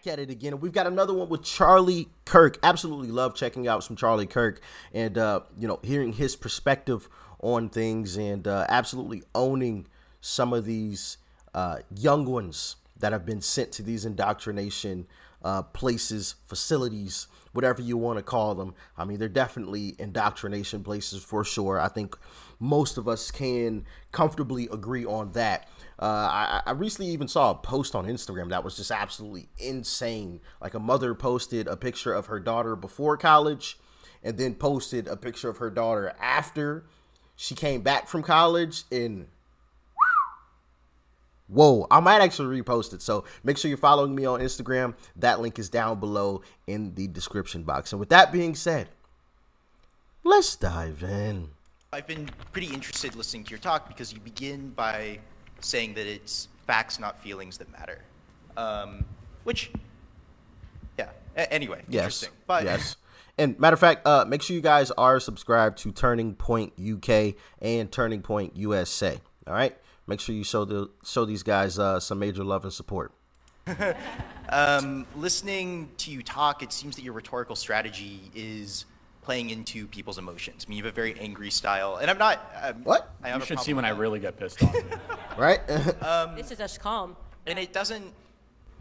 back at it again. We've got another one with Charlie Kirk. Absolutely love checking out some Charlie Kirk and uh, you know hearing his perspective on things and uh, absolutely owning some of these uh, young ones that have been sent to these indoctrination uh, places, facilities, whatever you want to call them. I mean, they're definitely indoctrination places for sure. I think most of us can comfortably agree on that. Uh, I, I, recently even saw a post on Instagram that was just absolutely insane. Like a mother posted a picture of her daughter before college and then posted a picture of her daughter after she came back from college and whoa i might actually repost it. So make sure you're following me on instagram. That link is down below in the description box. And with that being said let's dive in. I've been pretty interested listening to your talk because you begin by saying that it's facts, not feelings, that matter. Um, which, yeah. A- anyway, yes. interesting. But yes. And matter of fact, uh, make sure you guys are subscribed to Turning Point UK and Turning Point USA. All right, make sure you show the show these guys uh, some major love and support. um, listening to you talk, it seems that your rhetorical strategy is playing into people's emotions. I mean, you have a very angry style, and I'm not. Um, what? I you should see when I really get pissed off. right? um, this is just calm. And it doesn't.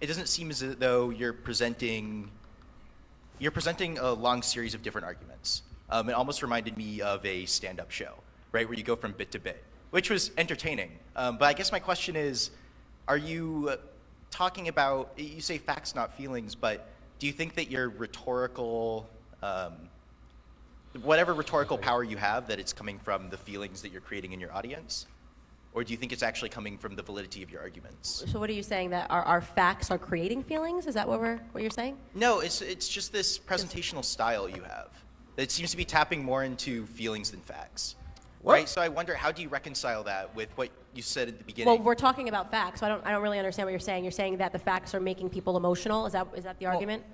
It doesn't seem as though you're presenting. You're presenting a long series of different arguments. Um, it almost reminded me of a stand-up show, right, where you go from bit to bit, which was entertaining. Um, but I guess my question is, are you talking about? You say facts, not feelings, but do you think that your rhetorical um, whatever rhetorical power you have, that it's coming from the feelings that you're creating in your audience? Or do you think it's actually coming from the validity of your arguments? So what are you saying that our, our facts are creating feelings? Is that what we're what you're saying? No, it's it's just this presentational style you have. It seems to be tapping more into feelings than facts. What? Right? So I wonder how do you reconcile that with what you said at the beginning? Well, we're talking about facts, so I don't I don't really understand what you're saying. You're saying that the facts are making people emotional. Is that is that the well, argument?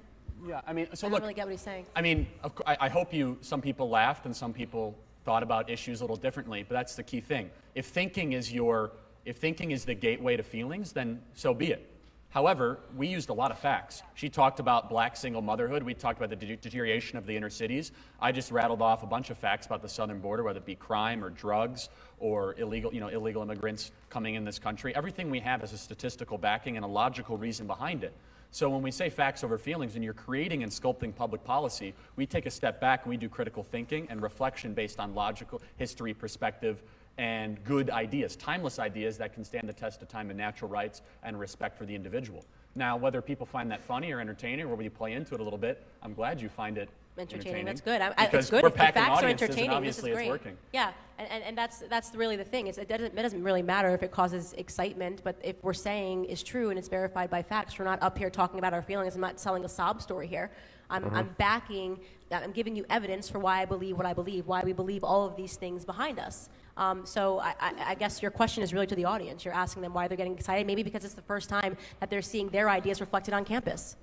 Yeah, I mean, so I look. don't really get what he's saying. I mean, I, I hope you. Some people laughed, and some people thought about issues a little differently. But that's the key thing. If thinking is your, if thinking is the gateway to feelings, then so be it. However, we used a lot of facts. She talked about black single motherhood. We talked about the de- deterioration of the inner cities. I just rattled off a bunch of facts about the southern border, whether it be crime or drugs or illegal, you know, illegal immigrants coming in this country. Everything we have has a statistical backing and a logical reason behind it. So when we say facts over feelings and you're creating and sculpting public policy, we take a step back and we do critical thinking and reflection based on logical history, perspective, and good ideas, timeless ideas that can stand the test of time and natural rights and respect for the individual. Now, whether people find that funny or entertaining or whether you play into it a little bit, I'm glad you find it entertaining. That's good. I, because it's good we're if the packing facts are entertaining. and obviously this is it's great. working. Yeah, and, and, and that's that's really the thing. Is it doesn't it doesn't really matter if it causes excitement, but if we're saying is true and it's verified by facts, we're not up here talking about our feelings. I'm not telling a sob story here. I'm, mm-hmm. I'm backing. I'm giving you evidence for why I believe what I believe, why we believe all of these things behind us. Um, so I, I, I, guess your question is really to the audience. You're asking them why they're getting excited, maybe because it's the first time that they're seeing their ideas reflected on campus.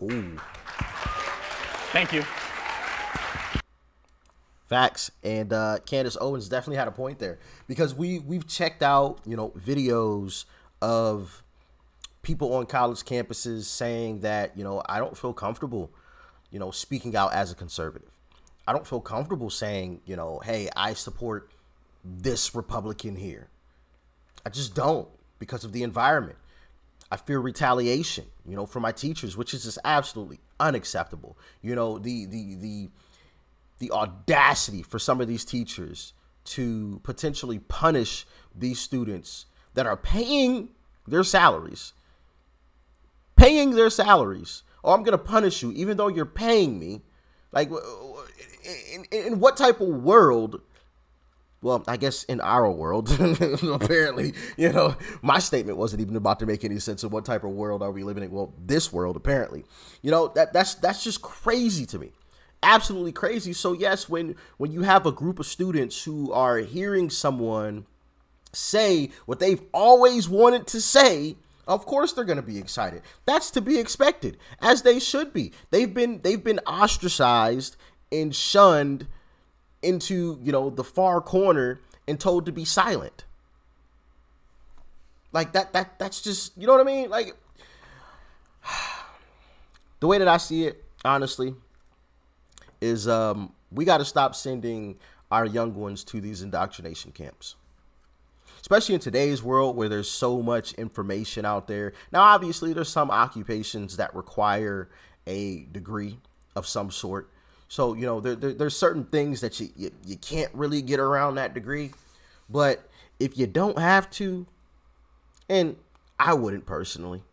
Ooh. Thank you. Facts. And uh, Candace Owens definitely had a point there because we we've checked out you know videos of people on college campuses saying that you know I don't feel comfortable you know speaking out as a conservative. I don't feel comfortable saying you know hey I support this Republican here. I just don't because of the environment. I fear retaliation, you know, from my teachers, which is just absolutely unacceptable. You know, the the the the audacity for some of these teachers to potentially punish these students that are paying their salaries. Paying their salaries. Oh, I'm going to punish you even though you're paying me. Like in, in, in what type of world well, I guess in our world, apparently, you know, my statement wasn't even about to make any sense of what type of world are we living in. Well, this world, apparently, you know, that that's that's just crazy to me, absolutely crazy. So yes, when when you have a group of students who are hearing someone say what they've always wanted to say, of course they're going to be excited. That's to be expected, as they should be. They've been they've been ostracized and shunned into, you know, the far corner and told to be silent. Like that that that's just, you know what I mean? Like the way that I see it, honestly, is um, we got to stop sending our young ones to these indoctrination camps. Especially in today's world where there's so much information out there. Now, obviously, there's some occupations that require a degree of some sort. So, you know, there, there, there's certain things that you, you, you can't really get around that degree. But if you don't have to, and I wouldn't personally,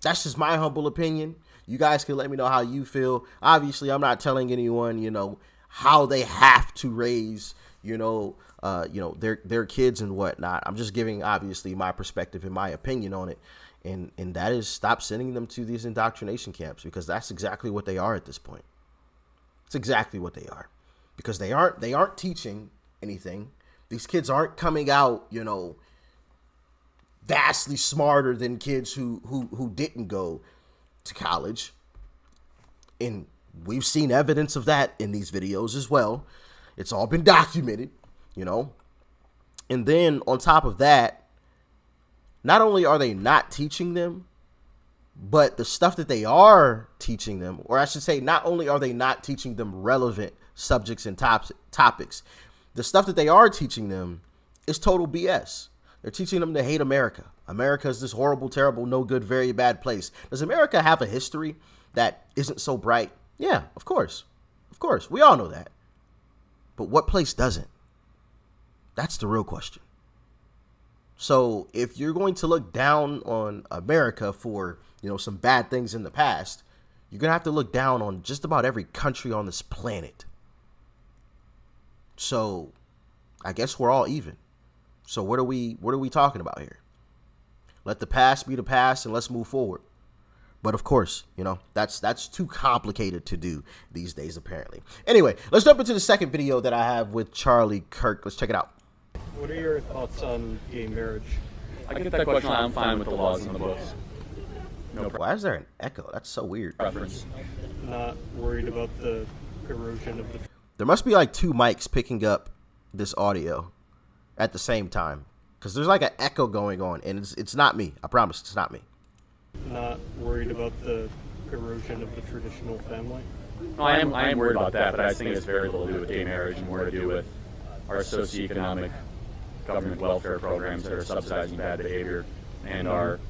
that's just my humble opinion. You guys can let me know how you feel. Obviously, I'm not telling anyone, you know, how they have to raise, you know, uh, you know, their their kids and whatnot. I'm just giving obviously my perspective and my opinion on it. And and that is stop sending them to these indoctrination camps because that's exactly what they are at this point. It's exactly what they are. Because they aren't they aren't teaching anything. These kids aren't coming out, you know, vastly smarter than kids who who who didn't go to college. And we've seen evidence of that in these videos as well. It's all been documented, you know. And then on top of that, not only are they not teaching them, but the stuff that they are teaching them, or I should say, not only are they not teaching them relevant subjects and top, topics, the stuff that they are teaching them is total BS. They're teaching them to hate America. America is this horrible, terrible, no good, very bad place. Does America have a history that isn't so bright? Yeah, of course. Of course. We all know that. But what place doesn't? That's the real question. So if you're going to look down on America for, you know, some bad things in the past, you're going to have to look down on just about every country on this planet. So I guess we're all even. So what are we what are we talking about here? Let the past be the past and let's move forward. But of course, you know, that's that's too complicated to do these days apparently. Anyway, let's jump into the second video that I have with Charlie Kirk. Let's check it out. What are your thoughts on gay marriage? I get that question. I'm fine with the laws in the books. No Why is there an echo? That's so weird. preference. Not worried about the erosion of the There must be like two mics picking up this audio at the same time because there's like an echo going on, and it's it's not me. I promise, it's not me. not worried about the erosion of the traditional family? No, I am. I am worried about that, but I think it has very little to do with gay marriage and more to do with our socioeconomic government welfare programs that are subsidizing bad behavior and our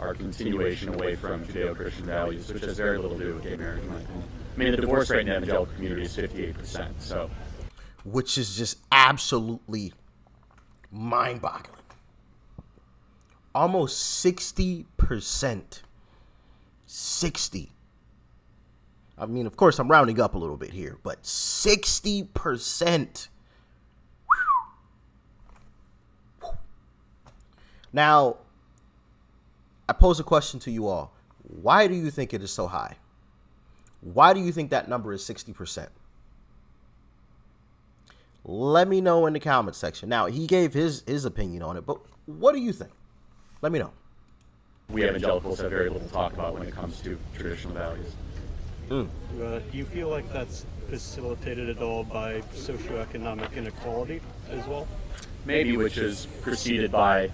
our continuation away from Judeo-Christian values, which has very little to do with gay marriage, in my opinion. I mean, the divorce rate in the evangelical community is 58%. So, which is just absolutely mind boggling. Almost 60%. 60. I mean, of course, I'm rounding up a little bit here, but 60%. Now, I pose a question to you all. Why do you think it is so high? Why do you think that number is 60%? Let me know in the comment section. Now, he gave his his opinion on it, but what do you think? Let me know. we evangelicals have very little to talk about when it comes to traditional values. Uh, do you feel like that's facilitated at all by socioeconomic inequality as well? Maybe which is preceded by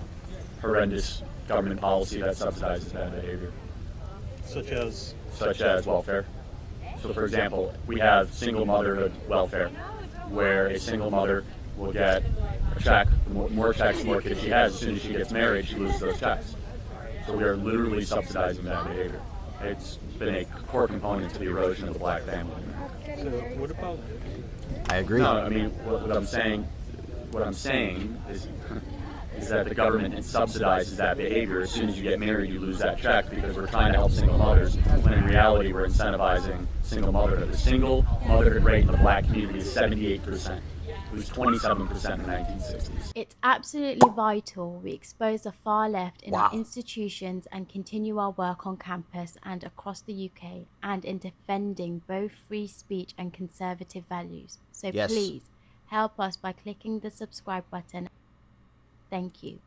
horrendous government policy that subsidizes bad behavior. Such as such as welfare. So, for example, we have single motherhood welfare, where a single mother will get a check, more, more checks, more kids she has. As soon as she gets married, she loses those checks. So we are literally subsidizing that behavior. It's been a core component to the erosion of the black family. so what about I agree. No, I mean what, what I'm saying, what I'm saying is, is that the government subsidizes that behavior. As soon as you get married, you lose that check because we're trying to help single mothers. When in reality, we're incentivizing single motherhood. The single motherhood rate in the black community is 78 percent. It was 27 percent in the 1960s. It's absolutely vital we expose the far left in Wow. our institutions and continue our work on campus and across the UK and in defending both free speech and conservative values. So Yes. please help us by clicking the subscribe button. Thank you.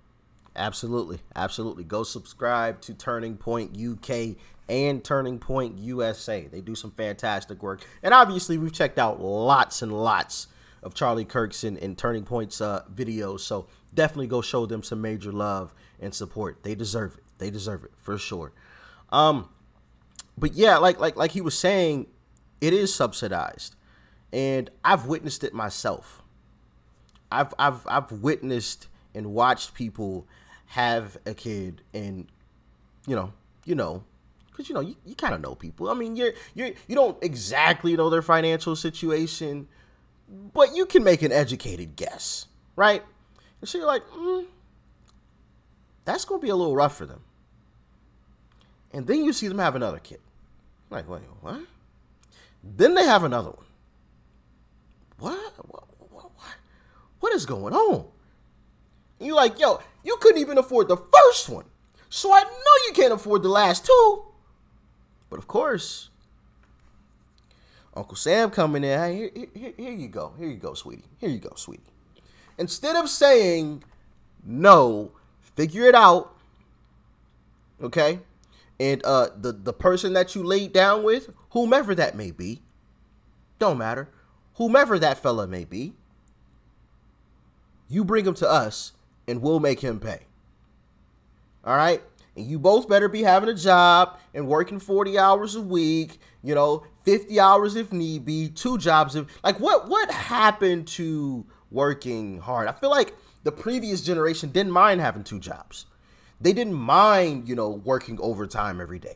Absolutely. Absolutely. Go subscribe to Turning Point UK and Turning Point USA. They do some fantastic work. And obviously, we've checked out lots and lots of Charlie Kirk's and, and Turning Point's uh, videos. So definitely go show them some major love and support. They deserve it. They deserve it for sure. Um, but yeah, like like like he was saying, it is subsidized, and I've witnessed it myself. I've I've I've witnessed and watched people have a kid, and you know, you know, because you know you, you kind of know people. I mean, you're you're you don't exactly know their financial situation, but you can make an educated guess, right? And so you're like, mm, that's gonna be a little rough for them. And then you see them have another kid. Like, wait, what? Then they have another one. What? What? What, what is going on? You're like, yo, you couldn't even afford the first one. So I know you can't afford the last two. But of course, Uncle Sam coming in. Hey, here, here, here you go. Here you go, sweetie. Here you go, sweetie. Instead of saying no, figure it out. Okay? And uh the, the person that you laid down with, whomever that may be, don't matter. Whomever that fella may be, you bring him to us and we'll make him pay. All right? And you both better be having a job and working 40 hours a week, you know, 50 hours if need be, two jobs if like what what happened to working hard? I feel like the previous generation didn't mind having two jobs. They didn't mind, you know, working overtime every day.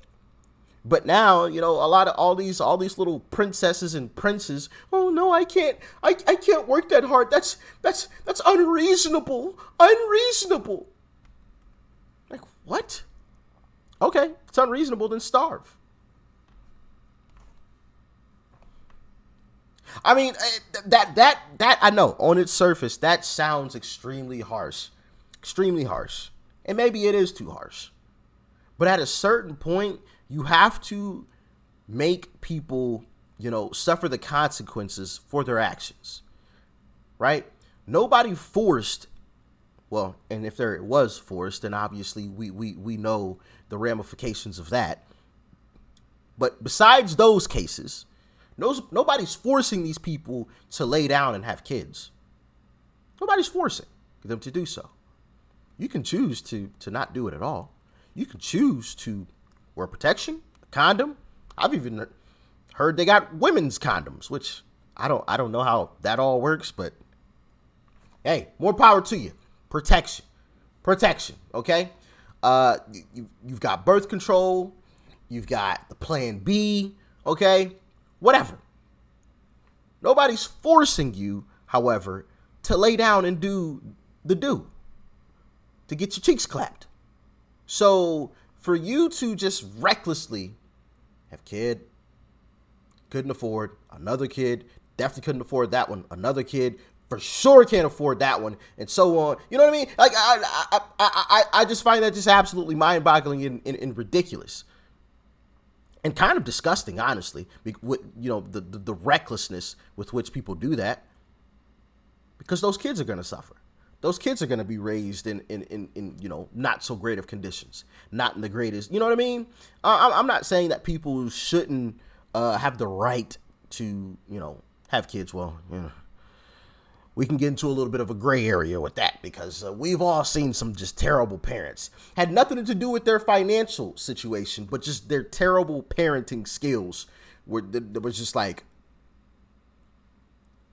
But now, you know, a lot of all these all these little princesses and princes, oh no, I can't I, I can't work that hard. That's that's that's unreasonable. Unreasonable. Like what? Okay, it's unreasonable, then starve. I mean, eh, that that that I know on its surface that sounds extremely harsh, extremely harsh, and maybe it is too harsh. But at a certain point, you have to make people, you know, suffer the consequences for their actions. Right? Nobody forced well, and if there was forced, then obviously we we we know the ramifications of that. But besides those cases, no, nobody's forcing these people to lay down and have kids. Nobody's forcing them to do so. You can choose to to not do it at all. You can choose to wear protection, a condom. I've even heard they got women's condoms, which I don't I don't know how that all works, but hey, more power to you. Protection, protection. Okay. Uh, you, you've got birth control. You've got the plan B. Okay. Whatever. Nobody's forcing you, however, to lay down and do the do to get your cheeks clapped. So for you to just recklessly have kid, couldn't afford another kid, definitely couldn't afford that one, another kid, for sure can't afford that one, and so on. You know what I mean? Like I I I I, just find that just absolutely mind-boggling and, and, and ridiculous. And kind of disgusting, honestly, with you know the, the, the recklessness with which people do that, because those kids are going to suffer those kids are going to be raised in, in, in, in, you know, not so great of conditions, not in the greatest, you know what I mean? Uh, I'm not saying that people shouldn't uh, have the right to, you know, have kids. Well, you know, we can get into a little bit of a gray area with that because uh, we've all seen some just terrible parents. Had nothing to do with their financial situation, but just their terrible parenting skills were, that was just like,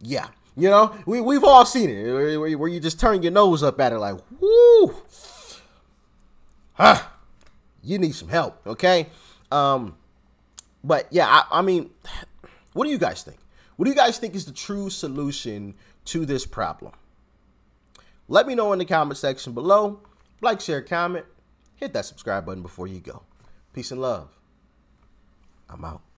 yeah, you know, we we've all seen it where, you just turn your nose up at it like, whoo, huh? You need some help, okay? Um, but yeah, I, I mean, what do you guys think? What do you guys think is the true solution to this problem? Let me know in the comment section below. Like, share, comment, hit that subscribe button before you go. Peace and love. I'm out.